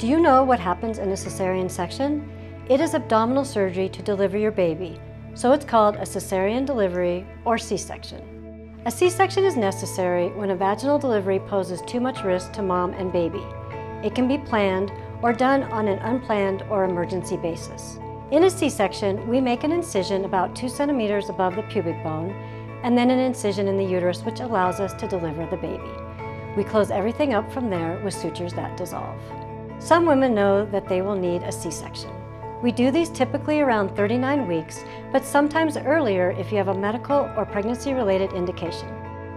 Do you know what happens in a cesarean section? It is abdominal surgery to deliver your baby, so it's called a cesarean delivery or C-section. A C-section is necessary when a vaginal delivery poses too much risk to mom and baby. It can be planned or done on an unplanned or emergency basis. In a C-section, we make an incision about 2 centimeters above the pubic bone and then an incision in the uterus which allows us to deliver the baby. We close everything up from there with sutures that dissolve. Some women know that they will need a C-section. We do these typically around 39 weeks, but sometimes earlier if you have a medical or pregnancy-related indication.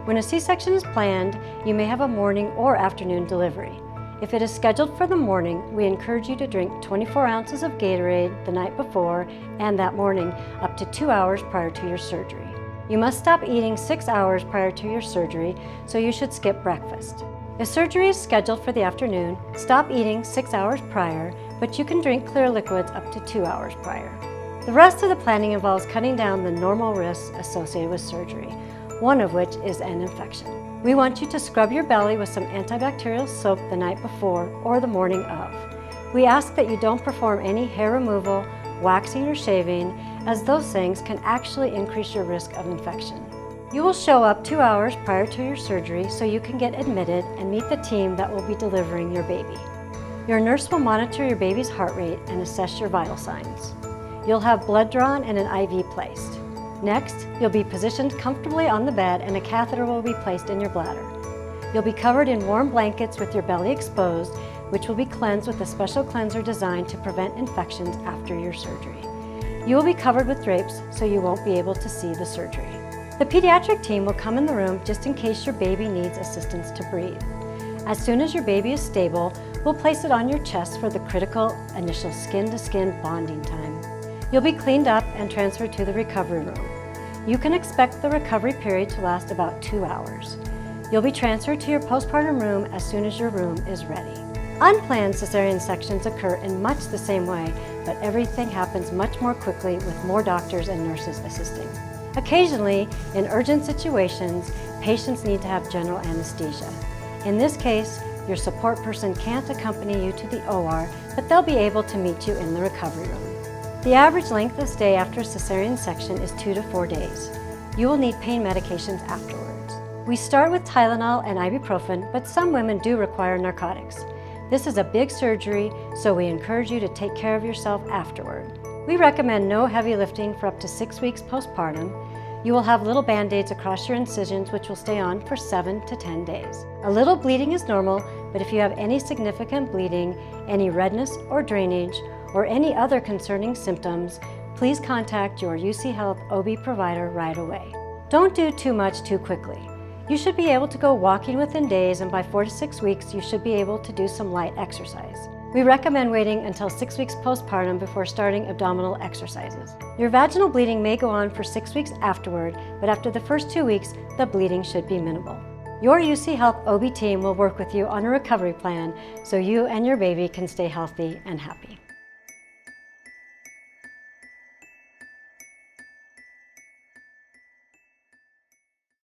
When a C-section is planned, you may have a morning or afternoon delivery. If it is scheduled for the morning, we encourage you to drink 24 ounces of Gatorade the night before and that morning up to two hours prior to your surgery. You must stop eating six hours prior to your surgery, so you should skip breakfast. If surgery is scheduled for the afternoon, stop eating six hours prior, but you can drink clear liquids up to two hours prior. The rest of the planning involves cutting down the normal risks associated with surgery, one of which is an infection. We want you to scrub your belly with some antibacterial soap the night before or the morning of. We ask that you don't perform any hair removal, waxing or shaving, as those things can actually increase your risk of infection. You will show up two hours prior to your surgery so you can get admitted and meet the team that will be delivering your baby. Your nurse will monitor your baby's heart rate and assess your vital signs. You'll have blood drawn and an IV placed. Next, you'll be positioned comfortably on the bed and a catheter will be placed in your bladder. You'll be covered in warm blankets with your belly exposed, which will be cleansed with a special cleanser designed to prevent infections after your surgery. You will be covered with drapes so you won't be able to see the surgery. The pediatric team will come in the room just in case your baby needs assistance to breathe. As soon as your baby is stable, we'll place it on your chest for the critical initial skin-to-skin -skin bonding time. You'll be cleaned up and transferred to the recovery room. You can expect the recovery period to last about two hours. You'll be transferred to your postpartum room as soon as your room is ready. Unplanned cesarean sections occur in much the same way, but everything happens much more quickly with more doctors and nurses assisting. Occasionally, in urgent situations, patients need to have general anesthesia. In this case, your support person can't accompany you to the OR, but they'll be able to meet you in the recovery room. The average length of stay after a cesarean section is two to four days. You will need pain medications afterwards. We start with Tylenol and ibuprofen, but some women do require narcotics. This is a big surgery, so we encourage you to take care of yourself afterward. We recommend no heavy lifting for up to six weeks postpartum. You will have little band-aids across your incisions which will stay on for seven to 10 days. A little bleeding is normal, but if you have any significant bleeding, any redness or drainage, or any other concerning symptoms, please contact your UC Health OB provider right away. Don't do too much too quickly. You should be able to go walking within days and by four to six weeks you should be able to do some light exercise. We recommend waiting until six weeks postpartum before starting abdominal exercises. Your vaginal bleeding may go on for six weeks afterward, but after the first two weeks, the bleeding should be minimal. Your UC Health OB team will work with you on a recovery plan so you and your baby can stay healthy and happy.